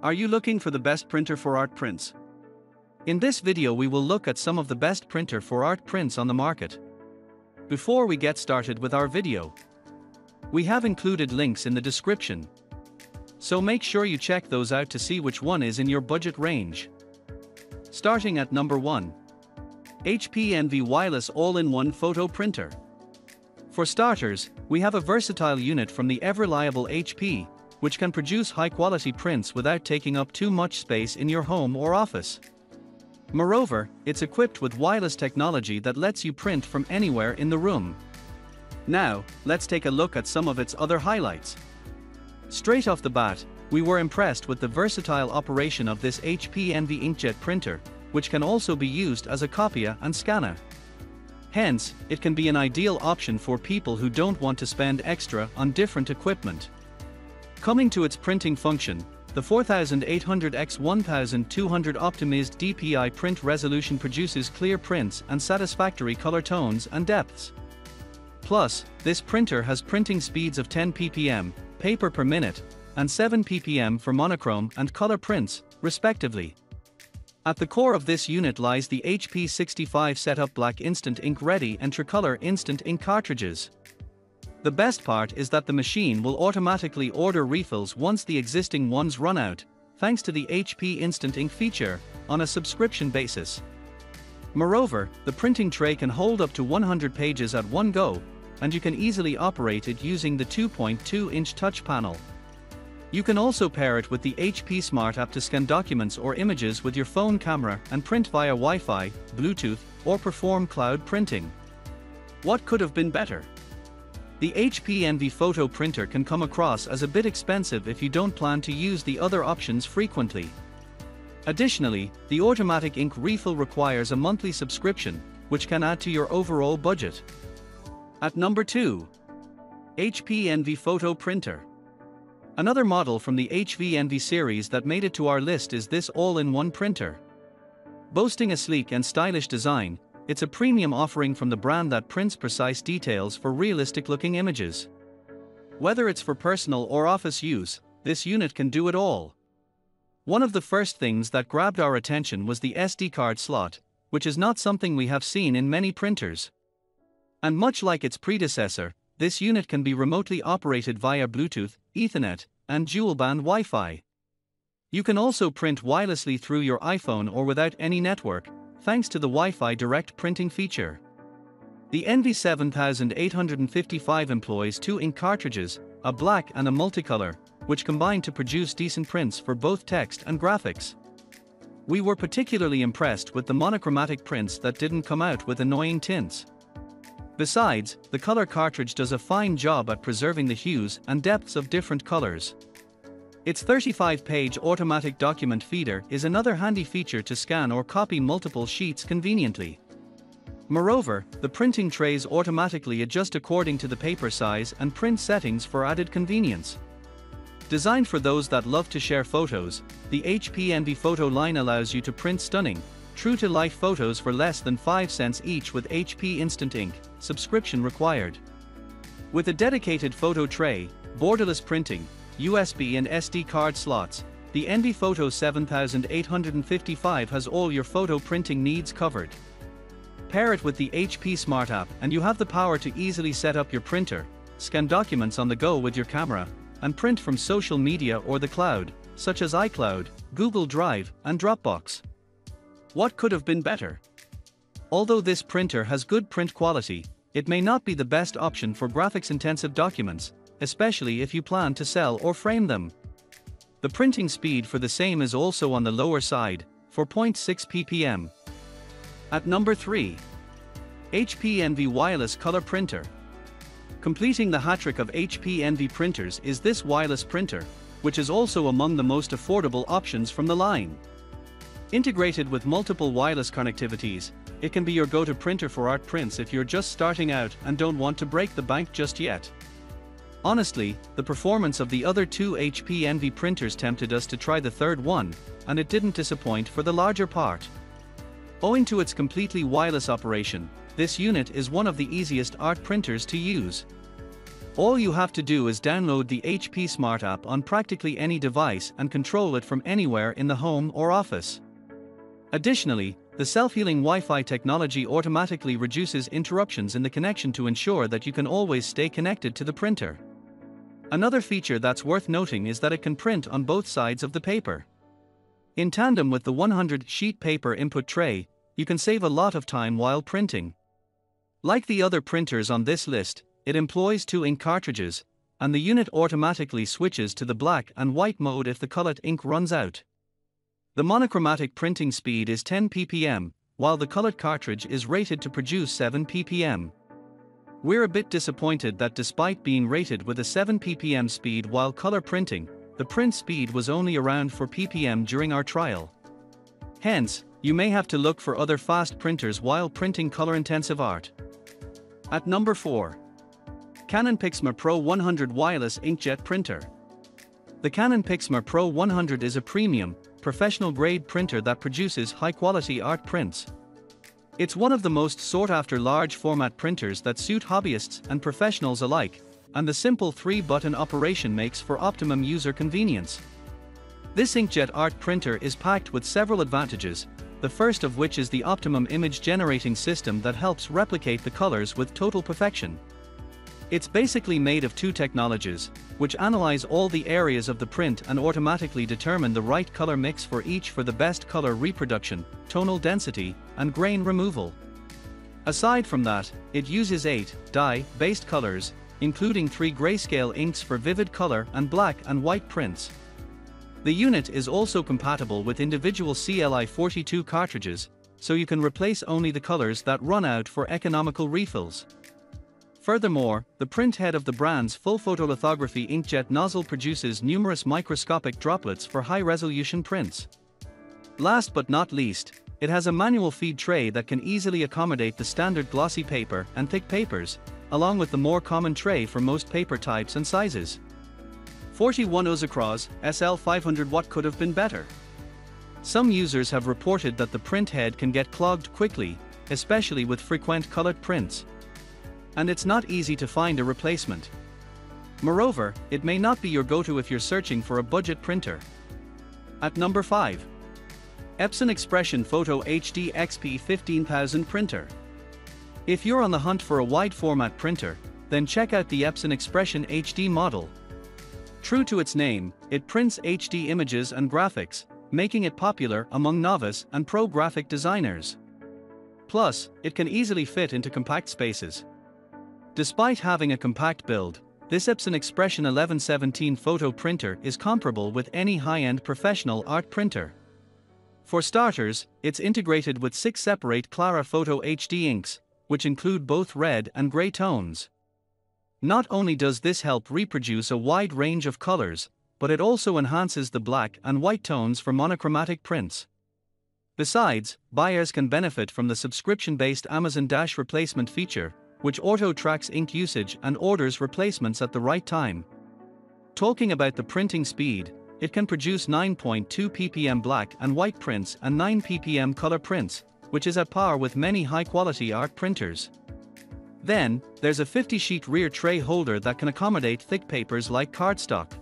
Are you looking for the best printer for art prints? In this video we will look at some of the best printer for art prints on the market. Before we get started with our video, we have included links in the description. So make sure you check those out to see which one is in your budget range. Starting at number 1. HP Envy Wireless All-in-One Photo Printer. For starters, we have a versatile unit from the ever-reliable HP, which can produce high-quality prints without taking up too much space in your home or office. Moreover, it's equipped with wireless technology that lets you print from anywhere in the room. Now, let's take a look at some of its other highlights. Straight off the bat, we were impressed with the versatile operation of this HP Envy inkjet printer, which can also be used as a copier and scanner. Hence, it can be an ideal option for people who don't want to spend extra on different equipment. Coming to its printing function, the 4800x1200 optimized DPI print resolution produces clear prints and satisfactory color tones and depths. Plus, this printer has printing speeds of 10 ppm, paper per minute, and 7 ppm for monochrome and color prints, respectively. At the core of this unit lies the HP 65 Setup Black Instant Ink Ready and Tricolor Instant Ink cartridges. The best part is that the machine will automatically order refills once the existing ones run out, thanks to the HP Instant Ink feature, on a subscription basis. Moreover, the printing tray can hold up to 100 pages at one go, and you can easily operate it using the 2.2-inch touch panel. You can also pair it with the HP Smart app to scan documents or images with your phone camera and print via Wi-Fi, Bluetooth, or perform cloud printing. What could have been better? The HP Envy photo printer can come across as a bit expensive if you don't plan to use the other options frequently. Additionally, the automatic ink refill requires a monthly subscription, which can add to your overall budget. At number 2. HP Envy Photo Printer. Another model from the HP Envy series that made it to our list is this all-in-one printer. Boasting a sleek and stylish design, it's a premium offering from the brand that prints precise details for realistic looking images. Whether it's for personal or office use, this unit can do it all. One of the first things that grabbed our attention was the SD card slot, which is not something we have seen in many printers. And much like its predecessor, this unit can be remotely operated via Bluetooth, Ethernet, and dual band Wi Fi. You can also print wirelessly through your iPhone or without any network, thanks to the Wi-Fi direct printing feature. The NV7855 employs two ink cartridges, a black and a multicolor, which combine to produce decent prints for both text and graphics. We were particularly impressed with the monochromatic prints that didn't come out with annoying tints. Besides, the color cartridge does a fine job at preserving the hues and depths of different colors. Its 35-page automatic document feeder is another handy feature to scan or copy multiple sheets conveniently. Moreover, the printing trays automatically adjust according to the paper size and print settings for added convenience. Designed for those that love to share photos, the HP Envy Photo line allows you to print stunning, true-to-life photos for less than 5 cents each with HP Instant Ink, subscription required. With a dedicated photo tray, borderless printing, USB and SD card slots, the Envy Photo 7855 has all your photo printing needs covered. Pair it with the HP Smart app and you have the power to easily set up your printer, scan documents on the go with your camera, and print from social media or the cloud, such as iCloud, Google Drive, and Dropbox. What could have been better? Although this printer has good print quality, it may not be the best option for graphics-intensive documents, especially if you plan to sell or frame them. The printing speed for the same is also on the lower side, 4.6 ppm. At number 3. HP Envy Wireless Color Printer. Completing the hat-trick of HP Envy printers is this wireless printer, which is also among the most affordable options from the line. Integrated with multiple wireless connectivities, it can be your go-to printer for art prints if you're just starting out and don't want to break the bank just yet. Honestly, the performance of the other two HP Envy printers tempted us to try the third one, and it didn't disappoint for the larger part. Owing to its completely wireless operation, this unit is one of the easiest art printers to use. All you have to do is download the HP Smart app on practically any device and control it from anywhere in the home or office. Additionally, the self-healing Wi-Fi technology automatically reduces interruptions in the connection to ensure that you can always stay connected to the printer. Another feature that's worth noting is that it can print on both sides of the paper. In tandem with the 100 sheet paper input tray, you can save a lot of time while printing. Like the other printers on this list, it employs two ink cartridges, and the unit automatically switches to the black and white mode if the colored ink runs out. The monochromatic printing speed is 10 ppm, while the colored cartridge is rated to produce 7 ppm. We're a bit disappointed that despite being rated with a 7 ppm speed while color printing, the print speed was only around 4 ppm during our trial. Hence, you may have to look for other fast printers while printing color-intensive art. At number 4. Canon PIXMA Pro 100 Wireless Inkjet Printer. The Canon PIXMA Pro 100 is a premium, professional-grade printer that produces high-quality art prints. It's one of the most sought-after large-format printers that suit hobbyists and professionals alike, and the simple three-button operation makes for optimum user convenience. This inkjet art printer is packed with several advantages, the first of which is the optimum image generating system that helps replicate the colors with total perfection. It's basically made of two technologies, which analyze all the areas of the print and automatically determine the right color mix for each for the best color reproduction, tonal density, and grain removal. Aside from that, it uses 8 dye-based colors, including 3 grayscale inks for vivid color and black and white prints. The unit is also compatible with individual CLI42 cartridges, so you can replace only the colors that run out for economical refills. Furthermore, the print head of the brand's full photolithography inkjet nozzle produces numerous microscopic droplets for high-resolution prints. Last but not least, it has a manual feed tray that can easily accommodate the standard glossy paper and thick papers, along with the more common tray for most paper types and sizes. 41 Ozicroz SL500 What could have been better? Some users have reported that the print head can get clogged quickly, especially with frequent colored prints. And it's not easy to find a replacement. Moreover, it may not be your go-to if you're searching for a budget printer. At number 5. Epson Expression Photo HD XP 15000 Printer. If you're on the hunt for a wide format printer, then check out the Epson Expression HD model. True to its name, it prints HD images and graphics, making it popular among novice and pro graphic designers. Plus, it can easily fit into compact spaces. Despite having a compact build, this Epson Expression 1117 photo printer is comparable with any high-end professional art printer. For starters, it's integrated with six separate Claria Photo HD inks, which include both red and gray tones. Not only does this help reproduce a wide range of colors, but it also enhances the black and white tones for monochromatic prints. Besides, buyers can benefit from the subscription based Amazon Dash replacement feature, which auto tracks ink usage and orders replacements at the right time. Talking about the printing speed, it can produce 9.2 ppm black and white prints and 9 ppm color prints, which is at par with many high-quality art printers. Then, there's a 50-sheet rear tray holder that can accommodate thick papers like cardstock.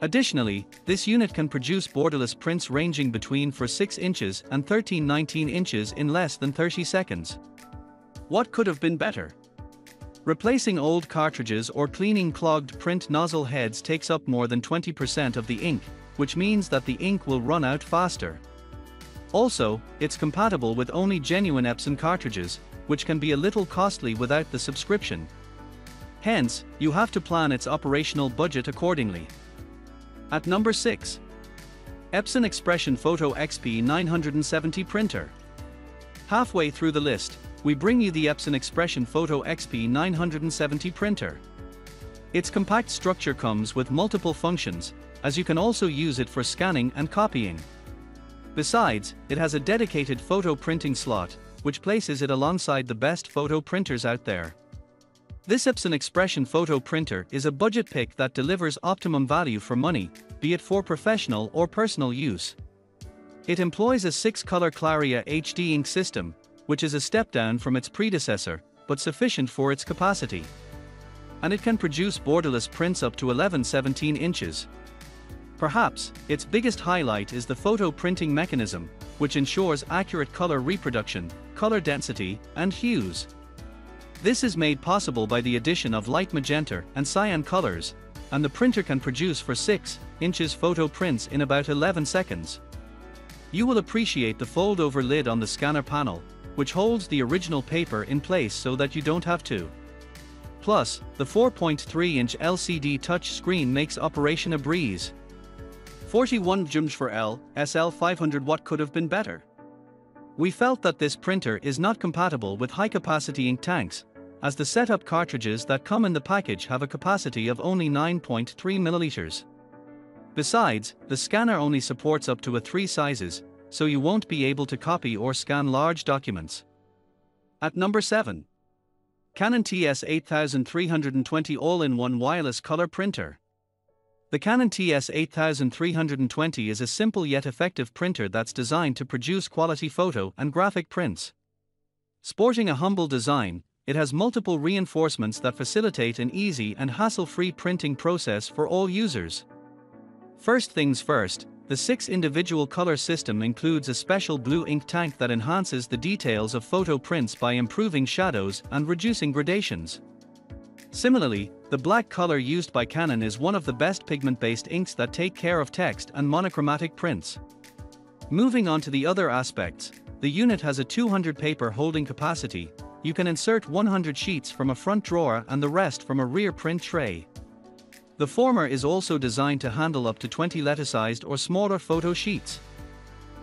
Additionally, this unit can produce borderless prints ranging between 4 6 inches and 13 19 inches in less than 30 seconds. What could have been better? Replacing old cartridges or cleaning clogged print nozzle heads takes up more than 20% of the ink, which means that the ink will run out faster. Also, it's compatible with only genuine Epson cartridges, which can be a little costly without the subscription. Hence, you have to plan its operational budget accordingly. At number 6. Epson Expression Photo XP 970 Printer. Halfway through the list, we bring you the Epson Expression Photo XP 970 printer. Its compact structure comes with multiple functions, as you can also use it for scanning and copying. Besides, it has a dedicated photo printing slot, which places it alongside the best photo printers out there. This Epson Expression photo printer is a budget pick that delivers optimum value for money, be it for professional or personal use. It employs a 6-color Claria HD ink system, which is a step down from its predecessor, but sufficient for its capacity. and it can produce borderless prints up to 11-17 inches. Perhaps, its biggest highlight is the photo printing mechanism, which ensures accurate color reproduction, color density, and hues. This is made possible by the addition of light magenta and cyan colors, and the printer can produce for 6 inches photo prints in about 11 seconds. You will appreciate the fold-over lid on the scanner panel, which holds the original paper in place so that you don't have to. Plus, the 4.3-inch LCD touch screen makes operation a breeze. 41 joules for L, SL 500 watt could have been better. We felt that this printer is not compatible with high-capacity ink tanks, as the setup cartridges that come in the package have a capacity of only 9.3 milliliters. Besides, the scanner only supports up to a 3 sizes, so you won't be able to copy or scan large documents. At number 7. Canon TS8320 All-in-One Wireless Color Printer. The Canon TS8320 is a simple yet effective printer that's designed to produce quality photo and graphic prints. Sporting a humble design, it has multiple reinforcements that facilitate an easy and hassle-free printing process for all users. First things first, the six individual color system includes a special blue ink tank that enhances the details of photo prints by improving shadows and reducing gradations. Similarly, the black color used by Canon is one of the best pigment-based inks that take care of text and monochromatic prints. Moving on to the other aspects, the unit has a 200 paper holding capacity, you can insert 100 sheets from a front drawer and the rest from a rear print tray. The former is also designed to handle up to 20 letter-sized or smaller photo sheets.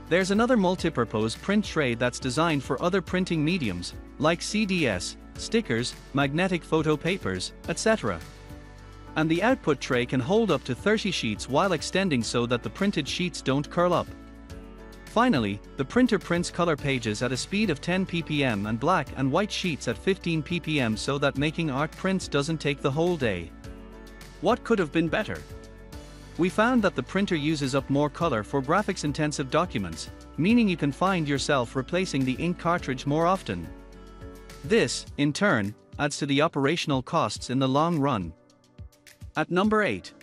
There's another multipurpose print tray that's designed for other printing mediums, like CDS, stickers, magnetic photo papers, etc. And the output tray can hold up to 30 sheets while extending so that the printed sheets don't curl up. Finally, the printer prints color pages at a speed of 10 ppm and black and white sheets at 15 ppm so that making art prints doesn't take the whole day. What could have been better? We found that the printer uses up more color for graphics-intensive documents, meaning you can find yourself replacing the ink cartridge more often. This, in turn, adds to the operational costs in the long run. At number 8.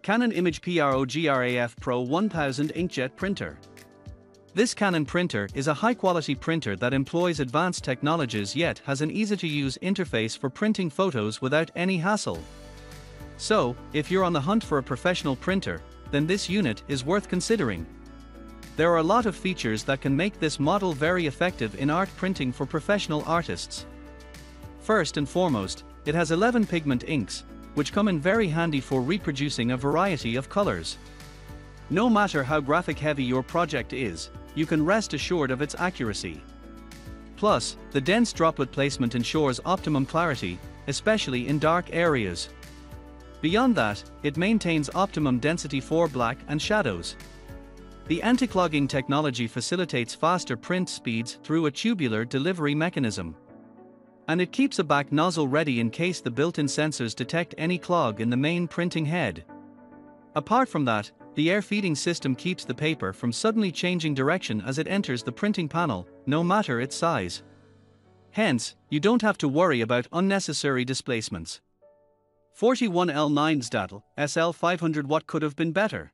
Canon imagePROGRAF Pro 1000 Inkjet Printer. This Canon printer is a high-quality printer that employs advanced technologies yet has an easy-to-use interface for printing photos without any hassle. So, if you're on the hunt for a professional printer, then this unit is worth considering. There are a lot of features that can make this model very effective in art printing for professional artists. First and foremost, it has 11 pigment inks, which come in very handy for reproducing a variety of colors. No matter how graphic heavy your project is, you can rest assured of its accuracy. Plus, the dense droplet placement ensures optimum clarity, especially in dark areas. Beyond that, it maintains optimum density for black and shadows, the anti-clogging technology facilitates faster print speeds through a tubular delivery mechanism. And it keeps a back nozzle ready in case the built-in sensors detect any clog in the main printing head. Apart from that, the air feeding system keeps the paper from suddenly changing direction as it enters the printing panel, no matter its size. Hence, you don't have to worry about unnecessary displacements. 41L9 SDATL SL 500 What could have been better.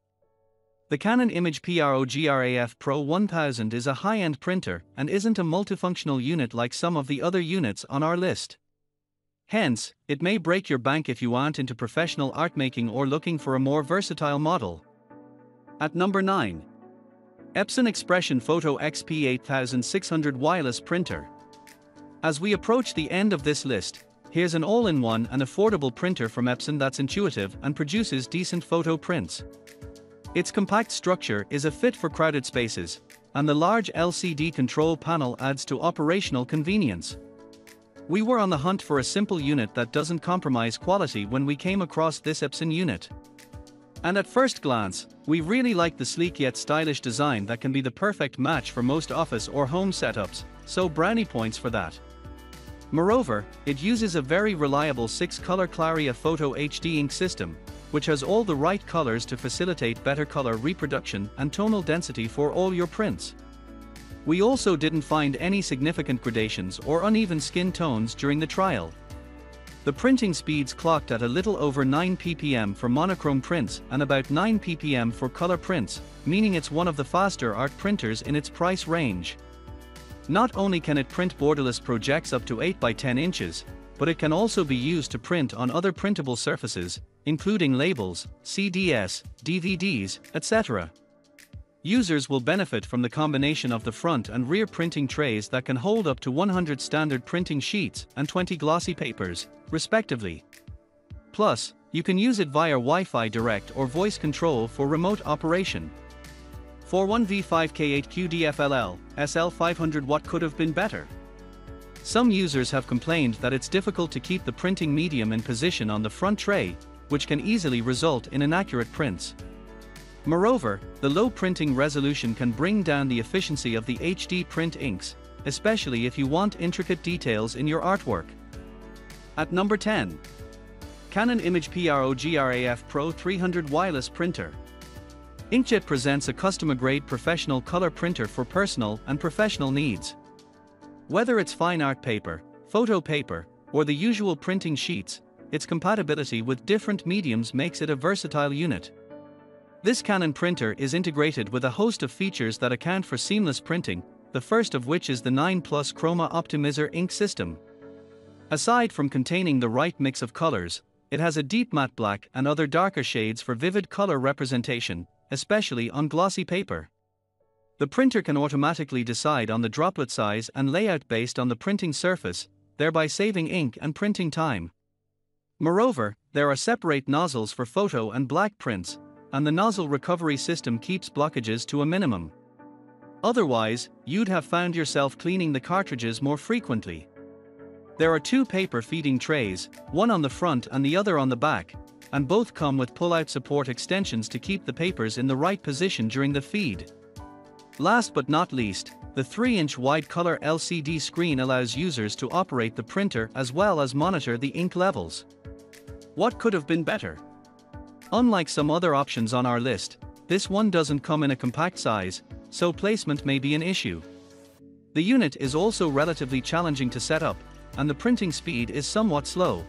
The Canon imagePROGRAF Pro 1000 is a high-end printer and isn't a multifunctional unit like some of the other units on our list. Hence, it may break your bank if you aren't into professional art making or looking for a more versatile model. At number 9. Epson Expression Photo XP 8600 Wireless Printer. As we approach the end of this list, here's an all-in-one and affordable printer from Epson that's intuitive and produces decent photo prints. Its compact structure is a fit for crowded spaces, and the large LCD control panel adds to operational convenience. We were on the hunt for a simple unit that doesn't compromise quality when we came across this Epson unit. And at first glance, we really like the sleek yet stylish design that can be the perfect match for most office or home setups, so brownie points for that. Moreover, it uses a very reliable 6-color Claria Photo HD ink system, which has all the right colors to facilitate better color reproduction and tonal density for all your prints. We also didn't find any significant gradations or uneven skin tones during the trial. The printing speeds clocked at a little over 9 ppm for monochrome prints and about 9 ppm for color prints, meaning it's one of the faster art printers in its price range. Not only can it print borderless projects up to 8 by 10 inches, but it can also be used to print on other printable surfaces, including labels, CDs, DVDs, etc. Users will benefit from the combination of the front and rear printing trays that can hold up to 100 standard printing sheets and 20 glossy papers, respectively. Plus, you can use it via Wi-Fi direct or voice control for remote operation. For 1V5K8QDFLL, SL500 what could have been better? Some users have complained that it's difficult to keep the printing medium in position on the front tray, which can easily result in inaccurate prints. Moreover, the low printing resolution can bring down the efficiency of the HD print inks, especially if you want intricate details in your artwork. At number 10. Canon imagePROGRAF Pro 300 Wireless Printer. Inkjet presents a customer-grade professional color printer for personal and professional needs. Whether it's fine art paper, photo paper, or the usual printing sheets, its compatibility with different mediums makes it a versatile unit. This Canon printer is integrated with a host of features that account for seamless printing, the first of which is the 9 Plus Chroma Optimizer ink system. Aside from containing the right mix of colors, it has a deep matte black and other darker shades for vivid color representation, especially on glossy paper. The printer can automatically decide on the droplet size and layout based on the printing surface, thereby saving ink and printing time. Moreover, there are separate nozzles for photo and black prints, and the nozzle recovery system keeps blockages to a minimum. Otherwise, you'd have found yourself cleaning the cartridges more frequently. There are two paper feeding trays, one on the front and the other on the back, and both come with pull-out support extensions to keep the papers in the right position during the feed. Last but not least, the 3-inch wide color LCD screen allows users to operate the printer as well as monitor the ink levels. What could have been better? Unlike some other options on our list, this one doesn't come in a compact size, so placement may be an issue. The unit is also relatively challenging to set up, and the printing speed is somewhat slow.